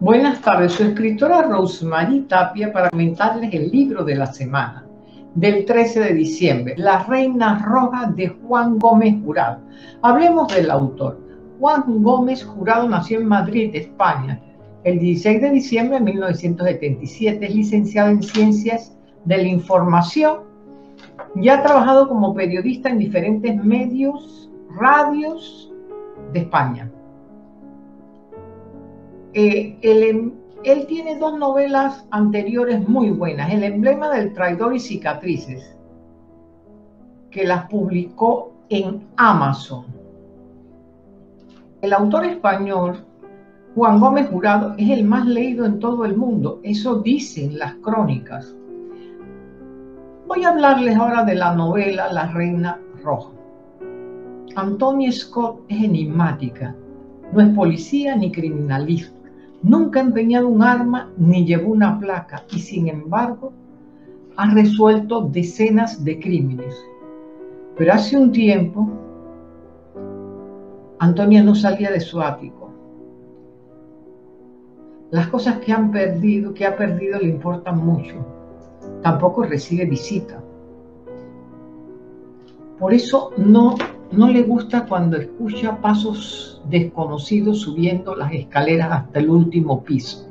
Buenas tardes, su escritora Rosemary Tapia para comentarles el libro de la semana del 13 de diciembre, La Reina Roja de Juan Gómez Jurado. Hablemos del autor. Juan Gómez Jurado nació en Madrid, España, el 16 de diciembre de 1977. Es licenciado en Ciencias de la Información y ha trabajado como periodista en diferentes medios, radios de España. Eh, em, él tiene dos novelas anteriores muy buenas, El emblema del traidor y cicatrices, que las publicó en Amazon. El autor español, Juan Gómez Jurado, es el más leído en todo el mundo, eso dicen las crónicas. Voy a hablarles ahora de la novela La Reina Roja. Antonia Scott es enigmática, no es policía ni criminalista Nunca ha empeñado un arma ni llevó una placa y sin embargo ha resuelto decenas de crímenes. Pero hace un tiempo Antonia no salía de su ático. Las cosas que han perdido, que ha perdido, le importan mucho. Tampoco recibe visita. Por eso no no le gusta cuando escucha pasos desconocidos subiendo las escaleras hasta el último piso.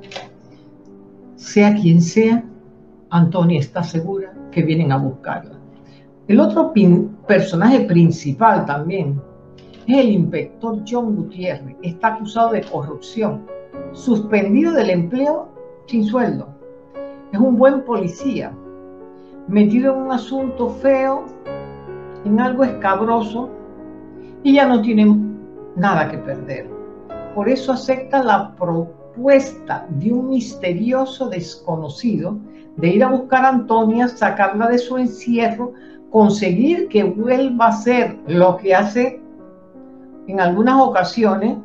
Sea quien sea, Antonia está segura que vienen a buscarla. El otro personaje principal también es el inspector John Gutiérrez. Está acusado de corrupción, suspendido del empleo sin sueldo. Es un buen policía, metido en un asunto feo, en algo escabroso, y ya no tiene nada que perder. Por eso acepta la propuesta de un misterioso desconocido de ir a buscar a Antonia, sacarla de su encierro, conseguir que vuelva a ser lo que hace en algunas ocasiones,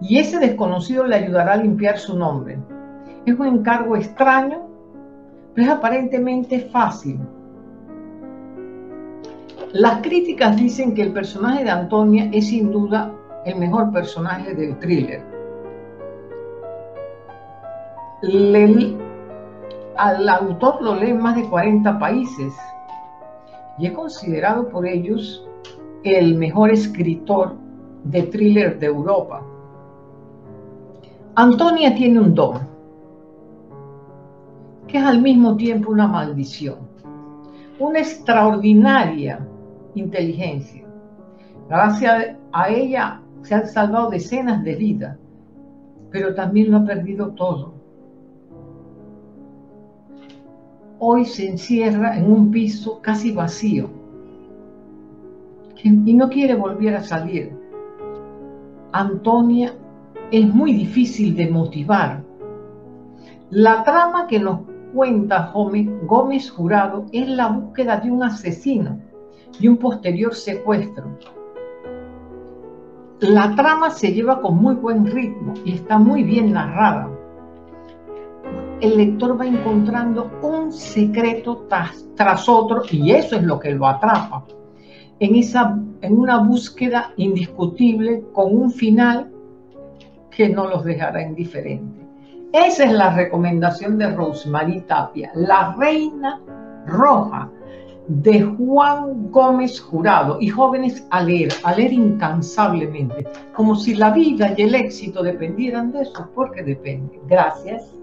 y ese desconocido le ayudará a limpiar su nombre. Es un encargo extraño, pero es aparentemente fácil las críticas dicen que el personaje de Antonia es sin duda el mejor personaje del thriller. al autor lo leen más de 40 países y es considerado por ellos el mejor escritor de thriller de Europa. Antonia tiene un don, que es al mismo tiempo una maldición, una extraordinaria inteligencia. Gracias a ella se han salvado decenas de vidas, pero también lo ha perdido todo. Hoy se encierra en un piso casi vacío y no quiere volver a salir. Antonia es muy difícil de motivar. La trama que nos cuenta Gómez Jurado es la búsqueda de un asesino y un posterior secuestro. La trama se lleva con muy buen ritmo y está muy bien narrada. El lector va encontrando un secreto tras, otro y eso es lo que lo atrapa. En, esa, en una búsqueda indiscutible con un final que no los dejará indiferentes. Esa es la recomendación de Rosemary Tapia, La Reina Roja, de Juan Gómez Jurado y jóvenes a leer, a leer incansablemente, como si la vida y el éxito dependieran de eso, porque depende. Gracias.